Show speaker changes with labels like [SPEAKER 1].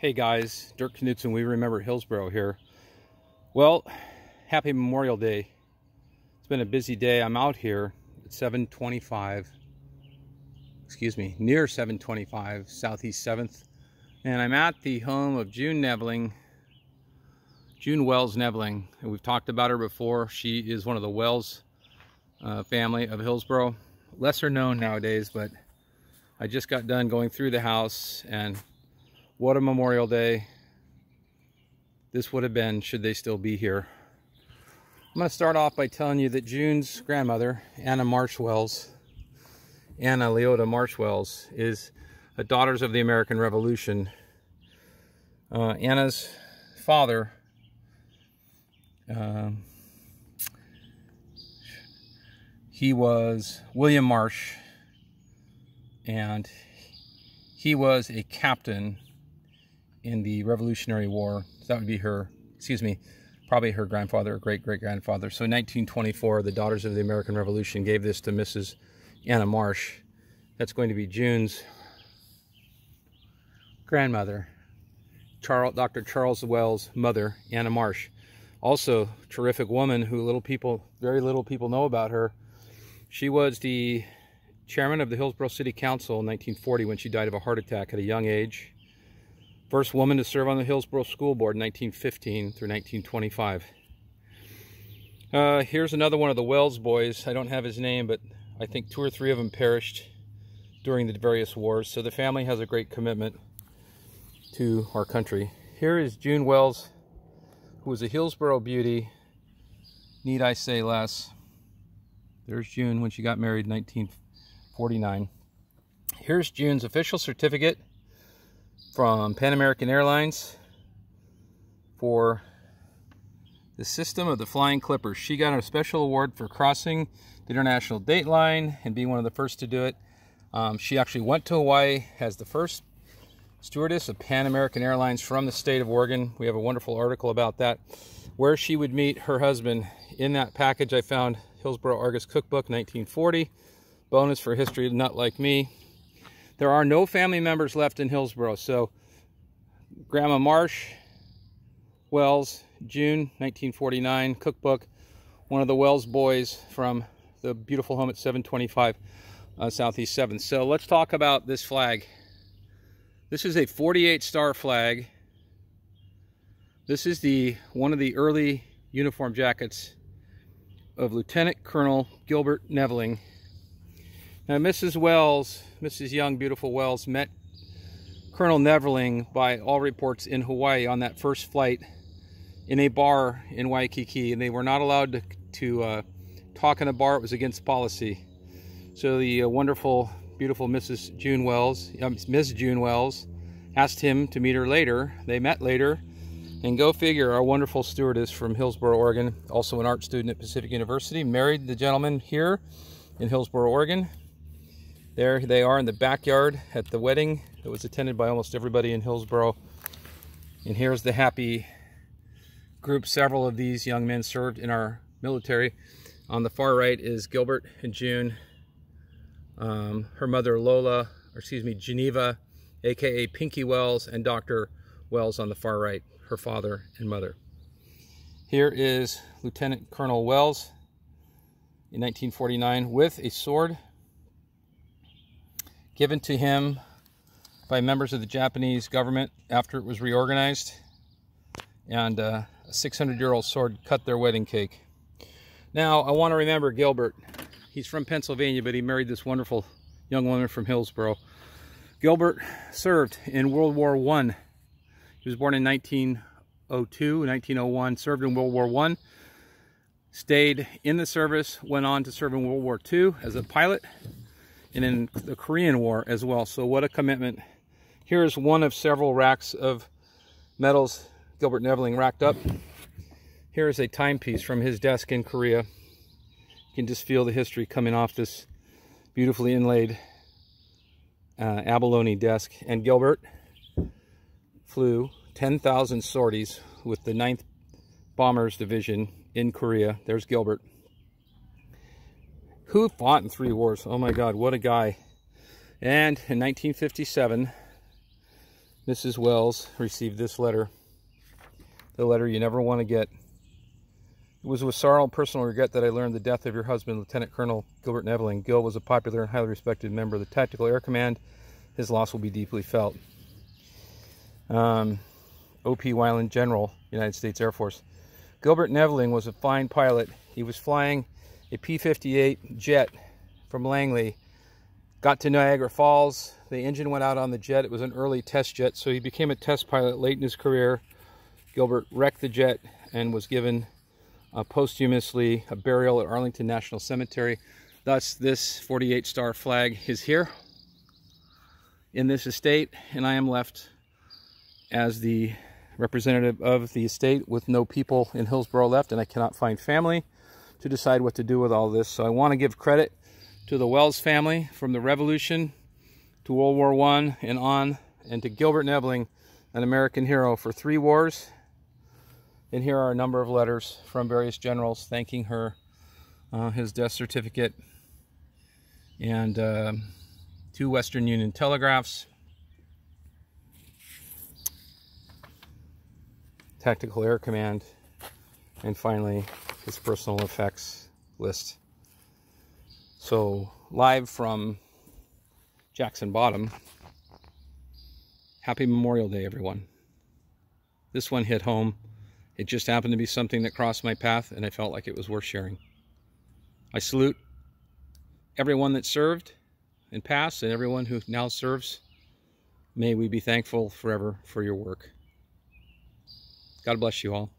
[SPEAKER 1] Hey guys, Dirk Knudsen, we remember Hillsboro here. Well, happy Memorial Day. It's been a busy day. I'm out here at 725, excuse me, near 725 Southeast 7th. And I'm at the home of June Nevling, June Wells Nevling. And we've talked about her before. She is one of the Wells uh, family of Hillsboro. Lesser known nowadays, but I just got done going through the house and what a Memorial Day this would have been should they still be here. I'm going to start off by telling you that June's grandmother, Anna Marsh Wells, Anna Leota Marsh Wells, is a Daughters of the American Revolution. Uh, Anna's father, uh, he was William Marsh, and he was a captain in the Revolutionary War. that would be her, excuse me, probably her grandfather or great-great-grandfather. So in 1924, the Daughters of the American Revolution gave this to Mrs. Anna Marsh. That's going to be June's grandmother, Charles, Dr. Charles Wells' mother, Anna Marsh. Also, terrific woman who little people, very little people know about her. She was the chairman of the Hillsboro City Council in 1940 when she died of a heart attack at a young age. First woman to serve on the Hillsboro School Board in 1915 through 1925. Uh, here's another one of the Wells boys. I don't have his name, but I think two or three of them perished during the various wars. So the family has a great commitment to our country. Here is June Wells, who was a Hillsboro beauty. Need I say less? There's June when she got married in 1949. Here's June's official certificate from Pan American Airlines for the system of the Flying Clippers. She got a special award for crossing the international date line and being one of the first to do it. Um, she actually went to Hawaii as the first stewardess of Pan American Airlines from the state of Oregon. We have a wonderful article about that, where she would meet her husband. In that package, I found Hillsboro Argus Cookbook 1940. Bonus for history nut like me. There are no family members left in Hillsboro. So Grandma Marsh, Wells, June 1949, cookbook, one of the Wells boys from the beautiful home at 725 uh, Southeast 7th. So let's talk about this flag. This is a 48 star flag. This is the one of the early uniform jackets of Lieutenant Colonel Gilbert Nevling now, Mrs. Wells, Mrs. Young, beautiful Wells, met Colonel Nevling by all reports in Hawaii on that first flight in a bar in Waikiki, and they were not allowed to, to uh, talk in a bar. It was against policy. So the uh, wonderful, beautiful Mrs. June Wells, um, Miss June Wells, asked him to meet her later. They met later, and go figure, our wonderful stewardess from Hillsboro, Oregon, also an art student at Pacific University, married the gentleman here in Hillsboro, Oregon. There they are in the backyard at the wedding that was attended by almost everybody in Hillsboro. And here's the happy group. Several of these young men served in our military. On the far right is Gilbert and June. Um, her mother Lola, or excuse me, Geneva, aka Pinky Wells, and Dr. Wells on the far right, her father and mother. Here is Lieutenant Colonel Wells in 1949 with a sword given to him by members of the Japanese government after it was reorganized. And uh, a 600-year-old sword cut their wedding cake. Now, I want to remember Gilbert. He's from Pennsylvania, but he married this wonderful young woman from Hillsboro. Gilbert served in World War I. He was born in 1902, 1901, served in World War I, stayed in the service, went on to serve in World War II as a pilot, and in the Korean War as well. So what a commitment. Here's one of several racks of medals Gilbert Nevling racked up. Here is a timepiece from his desk in Korea. You can just feel the history coming off this beautifully inlaid uh, abalone desk. And Gilbert flew 10,000 sorties with the 9th Bombers Division in Korea. There's Gilbert. Who fought in three wars? Oh my God, what a guy. And in 1957, Mrs. Wells received this letter. The letter you never want to get. It was with sorrow and personal regret that I learned the death of your husband, Lieutenant Colonel Gilbert Nevling. Gil was a popular and highly respected member of the Tactical Air Command. His loss will be deeply felt. Um, O.P. Weyland, General, United States Air Force. Gilbert Nevling was a fine pilot. He was flying a P-58 jet from Langley. Got to Niagara Falls. The engine went out on the jet. It was an early test jet, so he became a test pilot late in his career. Gilbert wrecked the jet and was given uh, posthumously a burial at Arlington National Cemetery. Thus, this 48 star flag is here in this estate, and I am left as the representative of the estate with no people in Hillsboro left, and I cannot find family to decide what to do with all this. So I want to give credit to the Wells family from the Revolution to World War I and on, and to Gilbert Nevling, an American hero for three wars and here are a number of letters from various generals thanking her, uh, his death certificate, and uh, two Western Union telegraphs, Tactical Air Command, and finally his personal effects list. So, live from Jackson Bottom, happy Memorial Day, everyone. This one hit home. It just happened to be something that crossed my path and I felt like it was worth sharing. I salute everyone that served in past and everyone who now serves. May we be thankful forever for your work. God bless you all.